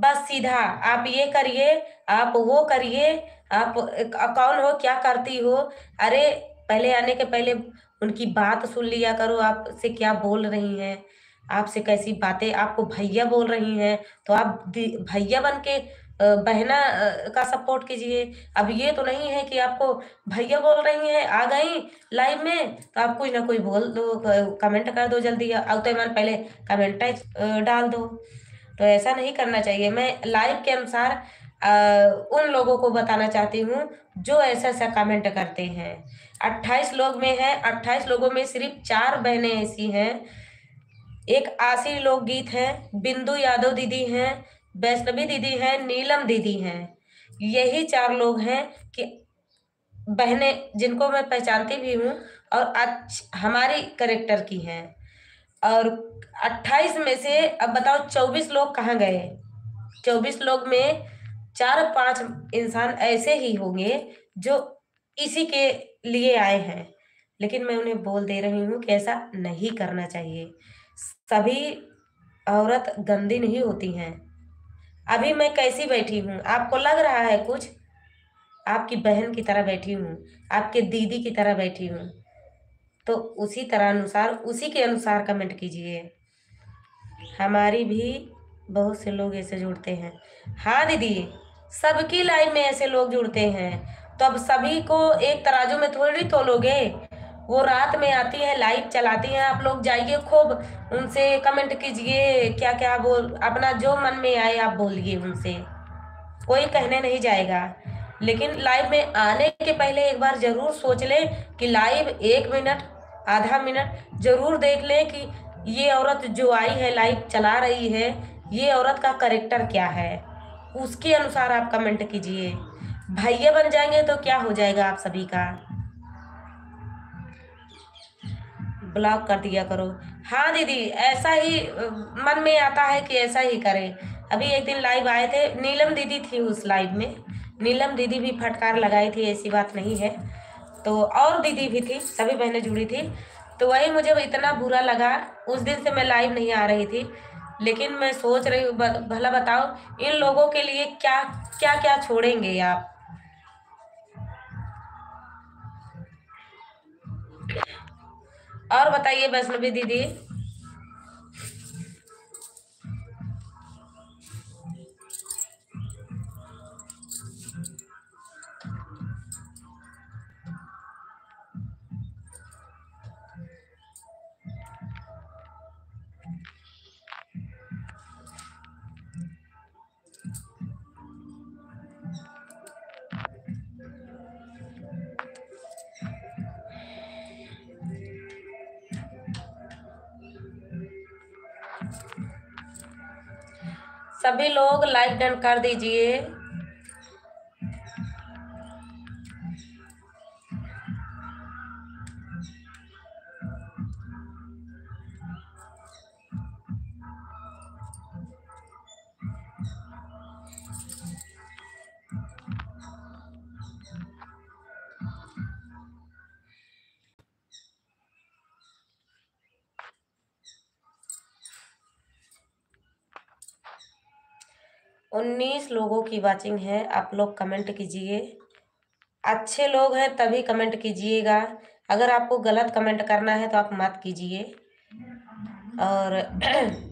बस सीधा, आप ये करिए, आप वो करिए, आप कौन हो, क्या करती हो? अरे, पहले आने के पहले उनकी बात सुन लिया करो, आपसे क्या बोल रही हैं? आपसे कैसी बातें, आपको भैया बोल रही हैं तो आप भैया बन के बहना का सपोर्ट कीजिए। अब ये तो नहीं है कि आपको भैया बोल रही हैं, आ गई लाइव में तो आप कुछ ना कुछ बोल दो कमेंट कर दो जल्दी। अवतमान पहले कमेंट डाल दो। तो ऐसा नहीं करना चाहिए। मैं लाइव के अनुसार उन लोगों को बताना चाहती हूँ जो ऐसा ऐसा कमेंट करते हैं। अट्ठाईस लोग में है। अट्ठाईस लोगों में सिर्फ़ चार बहनें ऐसी हैं। एक आशी लोकगीत है। बिंदु यादव दीदी हैं। वैष्णवी दीदी हैं। नीलम दीदी हैं। यही चार लोग हैं कि बहनें जिनको मैं पहचानती भी हूँ और अच्छ, हमारी करेक्टर की हैं। और अट्ठाईस में से, अब बताओ चौबीस लोग कहाँ गए चौबीस लोग में चार पाँच इंसान ऐसे ही होंगे जो इसी के लिए आए हैं। लेकिन मैं उन्हें बोल दे रही हूँ कि ऐसा नहीं करना चाहिए। सभी औरत गंदी नहीं होती हैं। अभी मैं कैसी बैठी हूँ? आपको लग रहा है कुछ? आपकी बहन की तरह बैठी हूँ। आपके दीदी की तरह बैठी हूँ। तो उसी तरह अनुसार उसी के अनुसार कमेंट कीजिए। हमारी भी बहुत से लोग ऐसे जुड़ते हैं। हाँ दीदी, सबकी लाइफ में ऐसे लोग जुड़ते हैं। तो अब सभी को एक तराजू में थोड़ी तोलोगे? वो रात में आती है लाइव चलाती हैं, आप लोग जाइए खूब। उनसे कमेंट कीजिए क्या क्या बोल, अपना जो मन में आए आप बोलिए उनसे। कोई कहने नहीं जाएगा। लेकिन लाइव में आने के पहले एक बार ज़रूर सोच लें कि लाइव एक मिनट आधा मिनट ज़रूर देख लें कि ये औरत जो आई है लाइव चला रही है, ये औरत का करेक्टर क्या है? उसके अनुसार आप कमेंट कीजिए। भैया बन जाएँगे तो क्या हो जाएगा आप सभी का? ब्लॉक कर दिया करो। हाँ दीदी, ऐसा ही, मन में आता है कि ऐसा ही करें। अभी एक दिन लाइव आए थे, नीलम दीदी थी उस लाइव में। नीलम दीदी भी फटकार लगाई थी, ऐसी बात नहीं है। तो और दीदी भी थी, सभी बहनें जुड़ी थी। तो वही मुझे इतना बुरा लगा, उस दिन से मैं लाइव नहीं आ रही थी। लेकिन मैं सोच रही हूँ भला बताओ, इन लोगों के लिए क्या क्या क्या छोड़ेंगे आप? और बताइए वैष्णवी दीदी। सभी लोग लाइक डन कर दीजिए। उन्नीस लोगों की वाचिंग है। आप लोग कमेंट कीजिए। अच्छे लोग हैं तभी कमेंट कीजिएगा। अगर आपको गलत कमेंट करना है तो आप मत कीजिए। और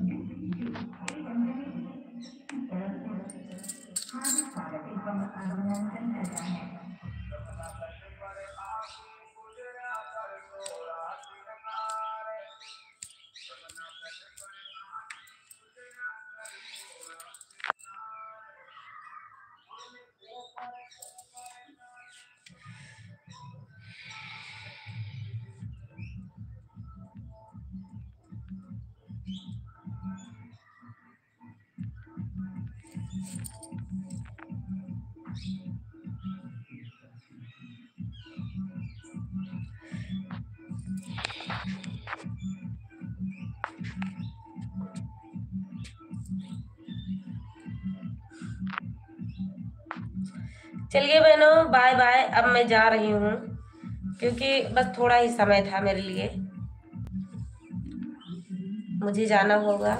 चलिए बहनों बाय बाय अब मैं जा रही हूँ, क्योंकि बस थोड़ा ही समय था मेरे लिए। मुझे जाना होगा।